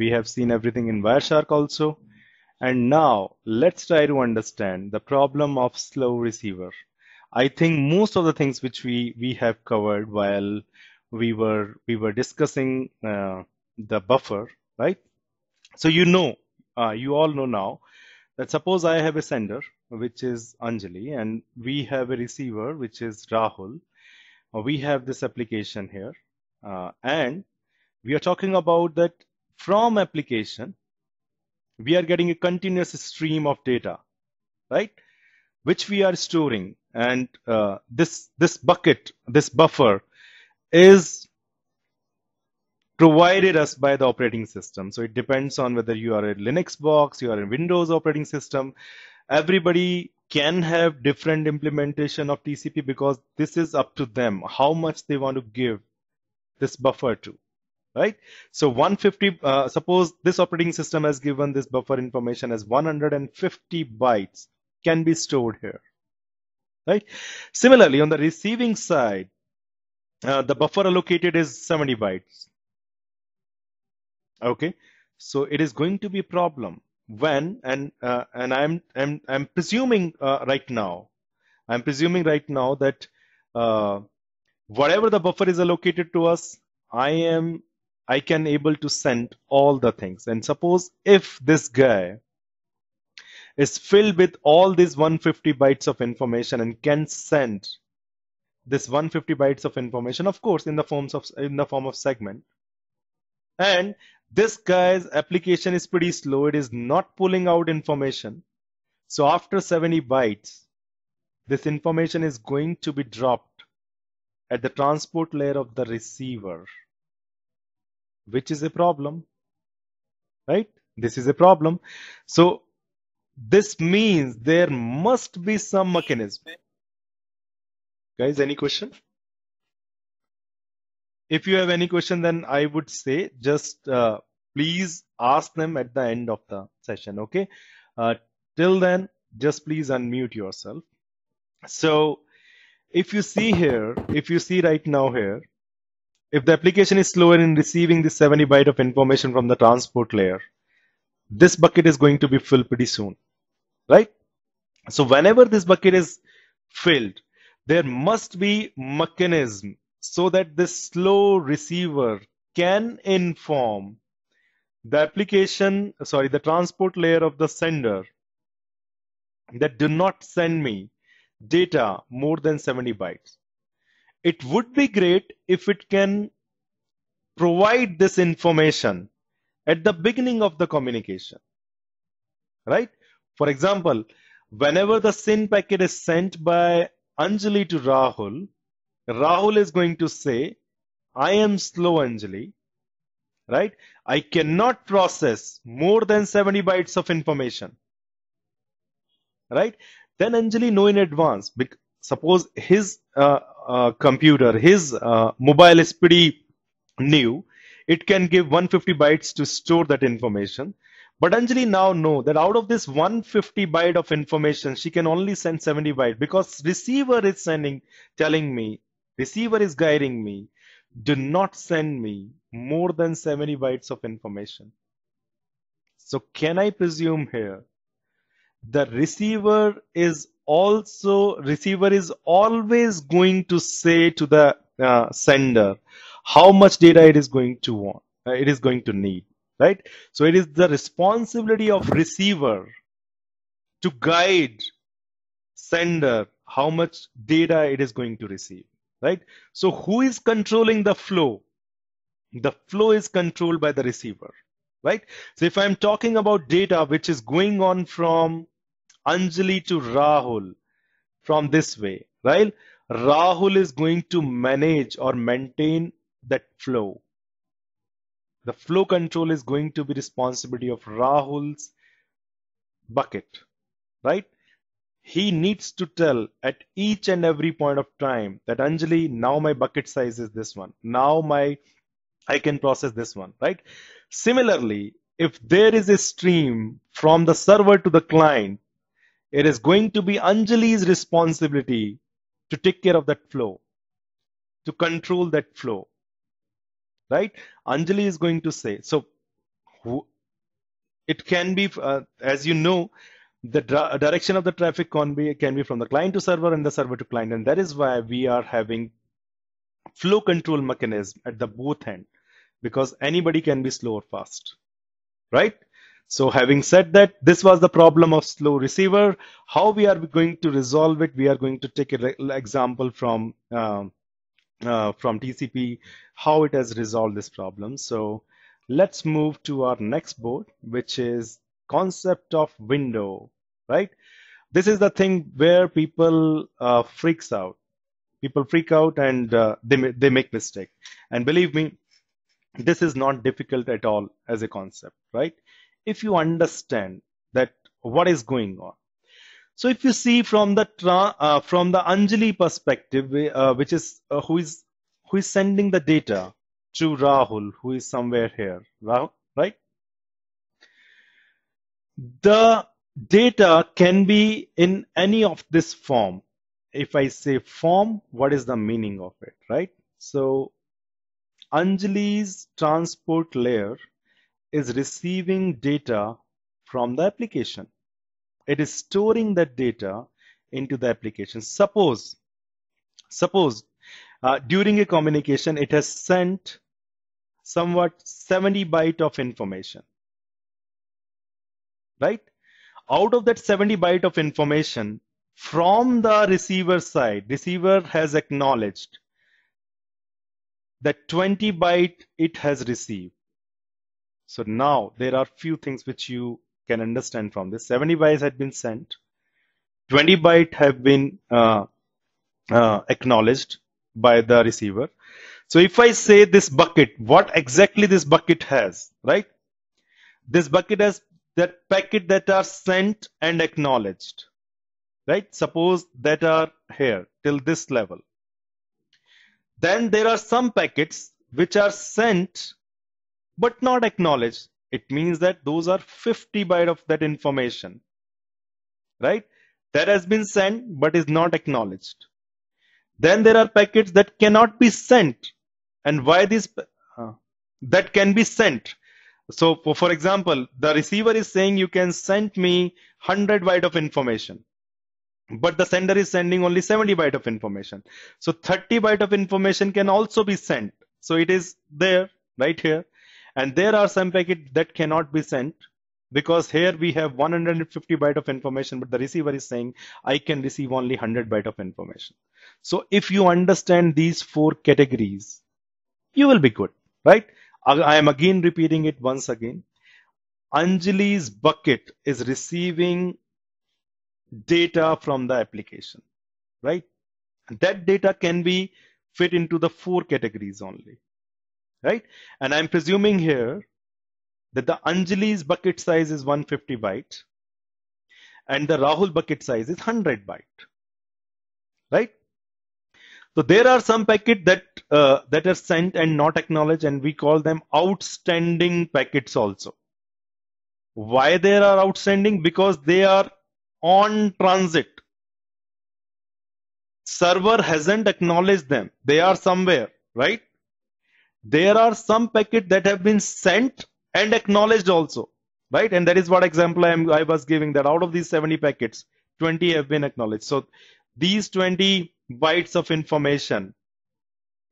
We have seen everything in Wireshark also. And now let's try to understand the problem of slow receiver. I think most of the things which we, we have covered while we were we were discussing uh, the buffer, right? So you know, uh, you all know now that suppose I have a sender which is Anjali and we have a receiver which is Rahul. Uh, we have this application here uh, and we are talking about that from application we are getting a continuous stream of data, right? Which we are storing and uh, this this bucket, this buffer is provided us by the operating system. So it depends on whether you are a Linux box, you are a Windows operating system. Everybody can have different implementation of TCP because this is up to them how much they want to give this buffer to right? So 150 uh, suppose this operating system has given this buffer information as 150 bytes can be stored here right? Similarly on the receiving side uh, the buffer allocated is 70 bytes okay? So it is going to be a problem when and uh, and i'm i'm i'm presuming uh, right now i'm presuming right now that uh, whatever the buffer is allocated to us i am i can able to send all the things and suppose if this guy is filled with all these 150 bytes of information and can send this 150 bytes of information of course in the forms of in the form of segment and this guy's application is pretty slow. It is not pulling out information. So after 70 bytes, this information is going to be dropped at the transport layer of the receiver, which is a problem, right? This is a problem. So this means there must be some mechanism. Guys, any question? if you have any question, then I would say just uh, please ask them at the end of the session. Okay. Uh, till then, just please unmute yourself. So if you see here, if you see right now here, if the application is slower in receiving the 70 byte of information from the transport layer, this bucket is going to be filled pretty soon, right? So whenever this bucket is filled, there must be mechanism so that this slow receiver can inform the application, sorry, the transport layer of the sender that do not send me data more than 70 bytes. It would be great if it can provide this information at the beginning of the communication, right? For example, whenever the SYN packet is sent by Anjali to Rahul, Rahul is going to say, I am slow Anjali, right? I cannot process more than 70 bytes of information, right? Then Anjali know in advance, suppose his uh, uh, computer, his uh, mobile is pretty new, it can give 150 bytes to store that information. But Anjali now know that out of this 150 byte of information, she can only send 70 byte because receiver is sending, telling me receiver is guiding me do not send me more than 70 bytes of information so can i presume here the receiver is also receiver is always going to say to the uh, sender how much data it is going to want uh, it is going to need right so it is the responsibility of receiver to guide sender how much data it is going to receive right? So who is controlling the flow? The flow is controlled by the receiver, right? So if I'm talking about data which is going on from Anjali to Rahul from this way, right? Rahul is going to manage or maintain that flow. The flow control is going to be responsibility of Rahul's bucket, right? he needs to tell at each and every point of time that Anjali, now my bucket size is this one. Now my, I can process this one, right? Similarly, if there is a stream from the server to the client, it is going to be Anjali's responsibility to take care of that flow, to control that flow, right? Anjali is going to say, so who, it can be, uh, as you know, the direction of the traffic can be, can be from the client to server and the server to client. And that is why we are having flow control mechanism at the both end because anybody can be slow or fast, right? So having said that, this was the problem of slow receiver. How we are going to resolve it? We are going to take an example from um, uh, from TCP, how it has resolved this problem. So let's move to our next board, which is concept of window, right? This is the thing where people uh, freaks out. People freak out and uh, they, they make mistake. And believe me, this is not difficult at all as a concept, right? If you understand that what is going on. So if you see from the uh, from the Anjali perspective, uh, which is uh, who is who is sending the data to Rahul, who is somewhere here, Rahul, right? The data can be in any of this form. If I say form, what is the meaning of it, right? So Anjali's transport layer is receiving data from the application. It is storing that data into the application. Suppose, suppose uh, during a communication, it has sent somewhat 70 byte of information, right? Out of that 70 byte of information, from the receiver side, receiver has acknowledged that 20 byte it has received. So now there are few things which you can understand from this. 70 bytes had been sent, 20 byte have been uh, uh, acknowledged by the receiver. So if I say this bucket, what exactly this bucket has, right? This bucket has that packet that are sent and acknowledged, right? Suppose that are here till this level. Then there are some packets which are sent but not acknowledged. It means that those are 50 byte of that information, right? That has been sent but is not acknowledged. Then there are packets that cannot be sent. And why this? Uh, that can be sent. So for, for example, the receiver is saying you can send me 100 byte of information but the sender is sending only 70 byte of information. So 30 byte of information can also be sent. So it is there right here. And there are some packets that cannot be sent because here we have 150 byte of information, but the receiver is saying I can receive only 100 byte of information. So if you understand these four categories, you will be good, right? I am again repeating it once again. Anjali's bucket is receiving data from the application, right? That data can be fit into the four categories only, right? And I'm presuming here that the Anjali's bucket size is 150 byte and the Rahul bucket size is 100 byte, right? So there are some packets that uh, that are sent and not acknowledged, and we call them outstanding packets also. Why they are outstanding? Because they are on transit. Server hasn't acknowledged them. They are somewhere, right? There are some packets that have been sent and acknowledged also, right? And that is what example I, am, I was giving that out of these 70 packets, 20 have been acknowledged. So these 20 bytes of information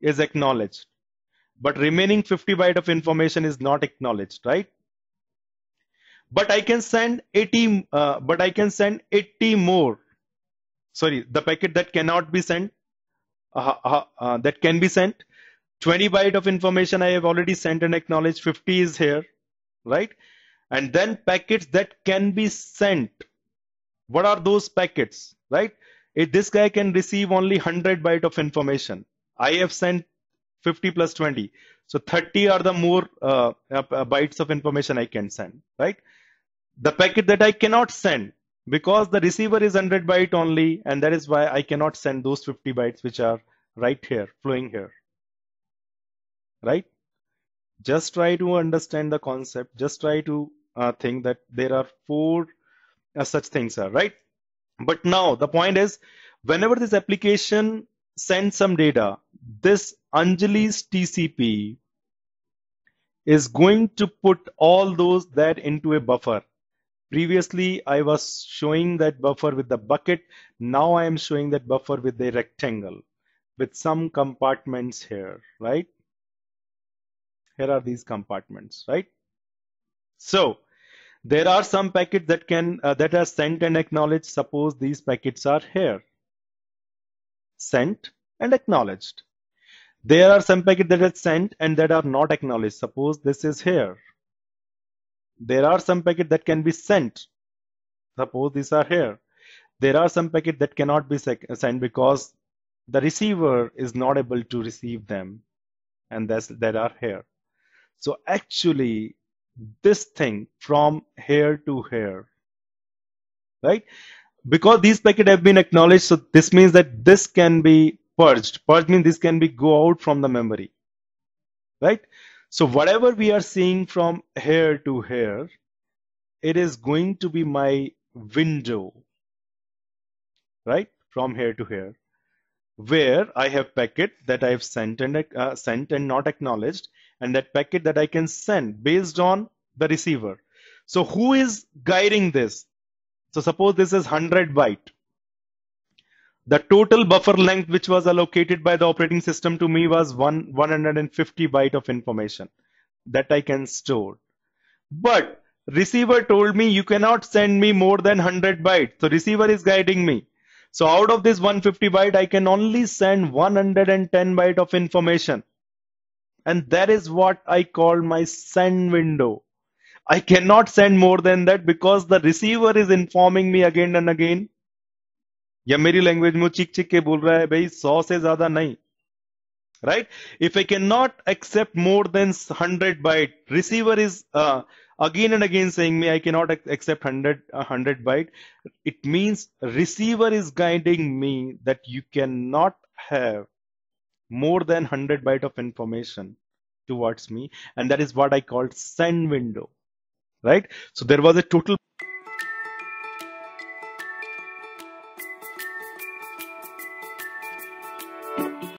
is acknowledged, but remaining 50 byte of information is not acknowledged, right? But I can send 80 uh, but I can send 80 more. Sorry the packet that cannot be sent uh, uh, that can be sent. 20 byte of information I have already sent and acknowledged 50 is here right? And then packets that can be sent. What are those packets right? If this guy can receive only 100 byte of information I have sent 50 plus 20 so 30 are the more uh, uh, bytes of information I can send right the packet that I cannot send because the receiver is 100 byte only and that is why I cannot send those 50 bytes which are right here flowing here. Right? Just try to understand the concept. Just try to uh, think that there are four uh, such things are right? But now the point is whenever this application sends some data this Anjali's TCP is going to put all those that into a buffer. Previously, I was showing that buffer with the bucket. Now I am showing that buffer with a rectangle with some compartments here, right? Here are these compartments, right? So there are some packets that can uh, that are sent and acknowledged. Suppose these packets are here, sent and acknowledged. There are some packets that are sent and that are not acknowledged. Suppose this is here. There are some packets that can be sent. Suppose these are here. There are some packets that cannot be sent because the receiver is not able to receive them and that's that are here. So actually this thing from here to here, right? Because these packets have been acknowledged, so this means that this can be purged. Purge means this can be go out from the memory, right? So whatever we are seeing from here to here, it is going to be my window, right? From here to here, where I have packet that I have sent and uh, sent and not acknowledged, and that packet that I can send based on the receiver. So who is guiding this? So suppose this is 100 byte. The total buffer length which was allocated by the operating system to me was one 150 byte of information that I can store. But receiver told me you cannot send me more than 100 bytes. So receiver is guiding me. So out of this 150 byte, I can only send 110 byte of information. And that is what I call my send window. I cannot send more than that because the receiver is informing me again and again या मेरी language में चिक चिक के बोल रहा है भाई सौ से ज्यादा नहीं right if i cannot accept more than 100 byte receiver is uh, again and again saying me i cannot accept 100 100 byte it means receiver is guiding me that you cannot have more than 100 byte of information towards me and that is what i called send window right so there was a total